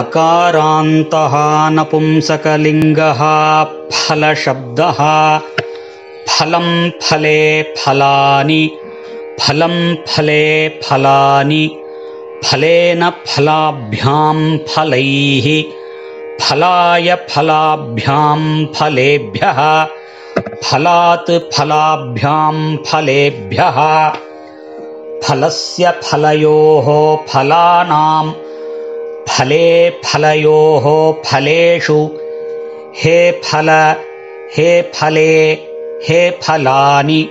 अकारान्तः नपुंसकलिङ्गः फलशब्दः। फलं फले फलानि फलं फले फलानि फलेन फलाभ्यां फलैः फलाय फलाभ्यां फलेभ्यः फलात् फलाभ्यां फलेभ्यः। फलस्य फलयोः फलानां फले फलयोः फलेषु। हे फल हे फले हे फलानि